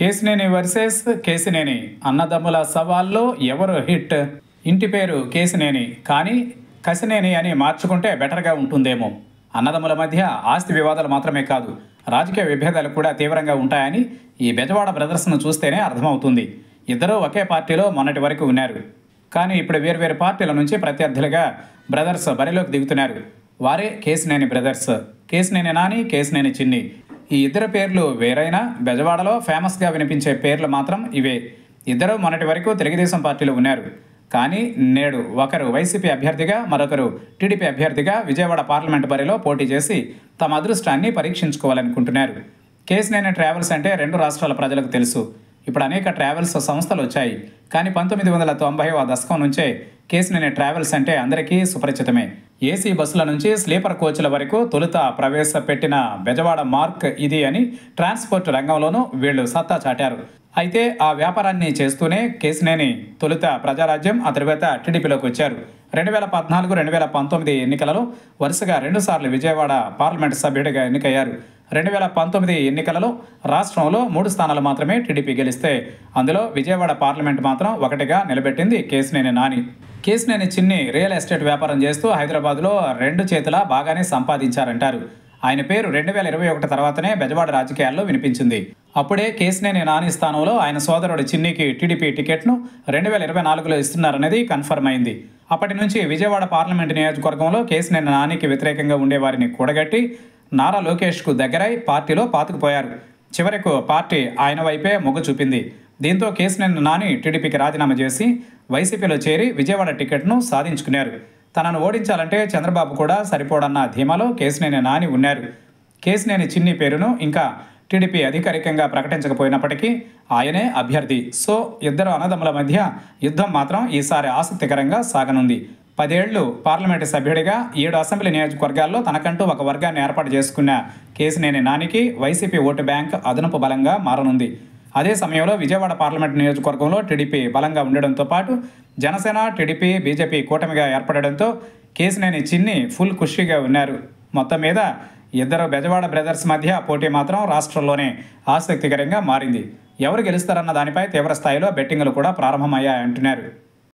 Kesineni versus Kesineni అన్నదమ్ముల సవాల్లో ఎవరు hit? ఇంటి పేరు కేసినేని. కానీ కసినేని అని మార్చుకుంటే బెటర్గా ఉంటుందేమో. అన్నదమ్ముల మధ్య ఆస్తి వివాదాలు మాత్రమే కాదు రాజకీయ విభేదాలు కూడా తీవ్రంగా ఉంటాయని ఈ బెజవాడ బ్రదర్స్ను చూస్తేనే అర్థమవుతుంది. ఇద్దరూ ఒకే పార్టీలో మొన్నటి వరకు ఉన్నారు. కానీ ఇప్పుడు వేర్వేరు పార్టీల నుంచి ప్రత్యర్థులుగా బ్రదర్స్ బరిలోకి దిగుతున్నారు. వారే కేసినేని బ్రదర్స్. కేసినేని నాని కేసినేని చిన్ని. ఈ ఇద్దరు పేర్లు వేరైనా బెజవాడలో ఫేమస్గా వినిపించే పేర్లు మాత్రం ఇవే. ఇద్దరు మొన్నటి వరకు తెలుగుదేశం పార్టీలో ఉన్నారు. కానీ నేడు ఒకరు వైసీపీ అభ్యర్థిగా మరొకరు టీడీపీ అభ్యర్థిగా విజయవాడ పార్లమెంట్ బరిలో పోటీ చేసి తమ అదృష్టాన్ని పరీక్షించుకోవాలనుకుంటున్నారు. కేసినేని ట్రావెల్స్ అంటే రెండు రాష్ట్రాల ప్రజలకు తెలుసు. ఇప్పుడు అనేక ట్రావెల్స్ సంస్థలు వచ్చాయి. కానీ పంతొమ్మిది వందల తొంభైవ దశకం నుంచే కేసినేని ట్రావెల్స్ అంటే అందరికీ సుపరిచితమే. ఏసీ బస్సుల నుంచి స్లీపర్ కోచ్ల వరకు తొలుత ప్రవేశపెట్టిన బెజవాడ మార్క్ ఇది అని ట్రాన్స్పోర్ట్ రంగంలోనూ వీళ్ళు సత్తా చాటారు. అయితే ఆ వ్యాపారాన్ని చేస్తూనే కేసినేని తొలుత ప్రజారాజ్యం ఆ తర్వాత టీడీపీలోకి వచ్చారు. రెండు వేల పద్నాలుగు రెండు వేల పంతొమ్మిది ఎన్నికలలో వరుసగా రెండుసార్లు విజయవాడ పార్లమెంట్ సభ్యుడిగా ఎన్నికయ్యారు. రెండు వేల పంతొమ్మిది ఎన్నికలలో రాష్ట్రంలో మూడు స్థానాలు మాత్రమే టీడీపీ గెలిస్తే అందులో విజయవాడ పార్లమెంట్ మాత్రం ఒకటిగా నిలబెట్టింది కేసినేని నాని. కేసినేని చిన్ని రియల్ ఎస్టేట్ వ్యాపారం చేస్తూ హైదరాబాద్లో రెండు చేతుల బాగానే సంపాదించారంటారు. ఆయన పేరు రెండు వేల ఇరవై ఒకటి తర్వాతనే బెజవాడ రాజకీయాల్లో వినిపించింది. అప్పుడే కేసినేని నాని స్థానంలో ఆయన సోదరుడు చిన్నికి టీడీపీ టికెట్ను రెండు వేల ఇరవై నాలుగులో ఇస్తున్నారనేది కన్ఫర్మ్ అయింది. అప్పటి నుంచి విజయవాడ పార్లమెంటు నియోజకవర్గంలో కేసినేని నానికి వ్యతిరేకంగా ఉండేవారిని కూడగట్టి నారా లోకేష్కు దగ్గరై పార్టీలో పాతుకుపోయారు. చివరకు పార్టీ ఆయన వైపే మొగ్గు చూపింది. దీంతో కేసినేని నాని టీడీపీకి రాజీనామా చేసి వైసీపీలో చేరి విజయవాడ టికెట్ను సాధించుకున్నారు. తనను ఓడించాలంటే చంద్రబాబు కూడా సరిపోడన్న ధీమాలో కేసినేని నాని ఉన్నారు. కేసినేని చిన్ని పేరును ఇంకా టీడీపీ అధికారికంగా ప్రకటించకపోయినప్పటికీ ఆయనే అభ్యర్థి. సో ఇద్దరు అన్నదమ్ముల మధ్య యుద్ధం మాత్రం ఈసారి ఆసక్తికరంగా సాగనుంది. పదేళ్ళు పార్లమెంటు సభ్యుడిగా ఏడు అసెంబ్లీ నియోజకవర్గాల్లో తనకంటూ ఒక వర్గాన్ని ఏర్పాటు చేసుకున్న కేసినేని నానికి వైసీపీ ఓటు బ్యాంక్ అదనపు బలంగా మారనుంది. అదే సమయంలో విజయవాడ పార్లమెంట్ నియోజకవర్గంలో టీడీపీ బలంగా ఉండడంతో పాటు జనసేన టీడీపీ బీజేపీ కూటమిగా ఏర్పడడంతో కేసినేని చిన్ని ఫుల్ ఖుషీగా ఉన్నారు. మొత్తం మీద ఇద్దరు బెజవాడ బ్రదర్స్ మధ్య పోటీ మాత్రం రాష్ట్రంలోనే ఆసక్తికరంగా మారింది. ఎవరు గెలుస్తారన్న దానిపై తీవ్ర స్థాయిలో బెట్టింగులు కూడా ప్రారంభమయ్యాయంటున్నారు.